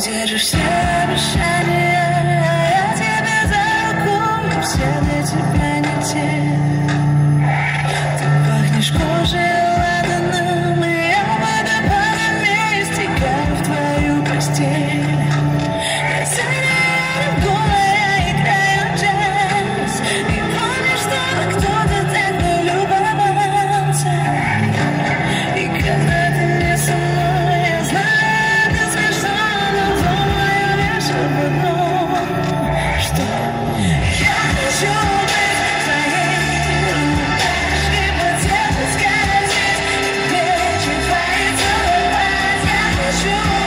接着写 show.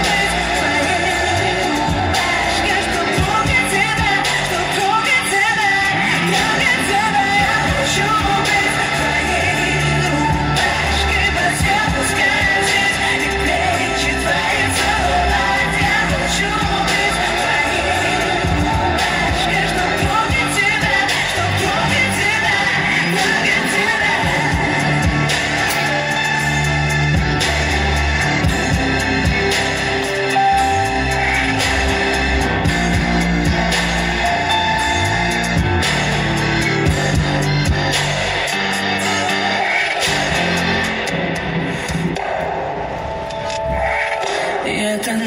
Jeden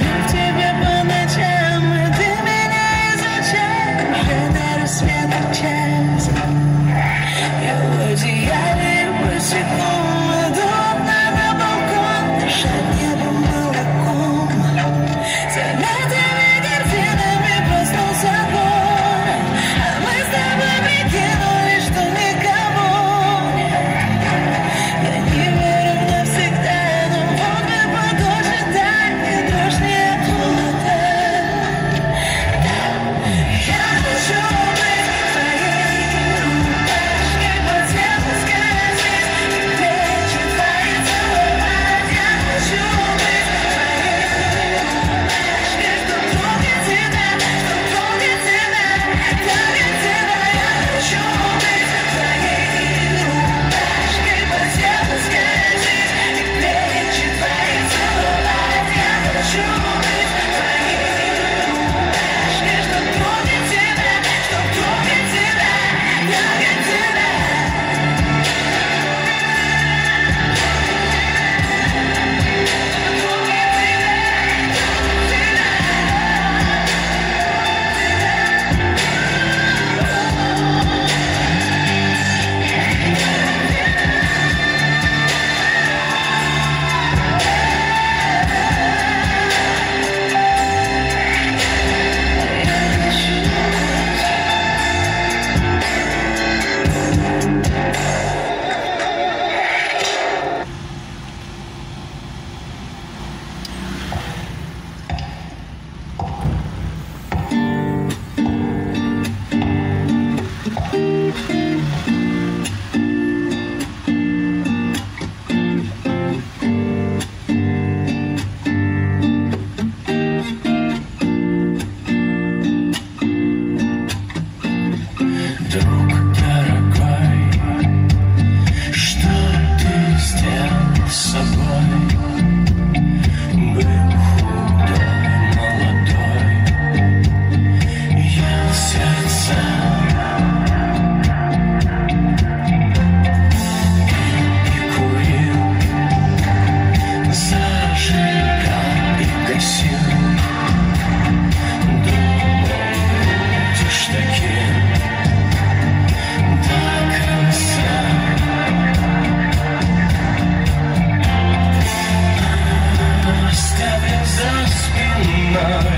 啊。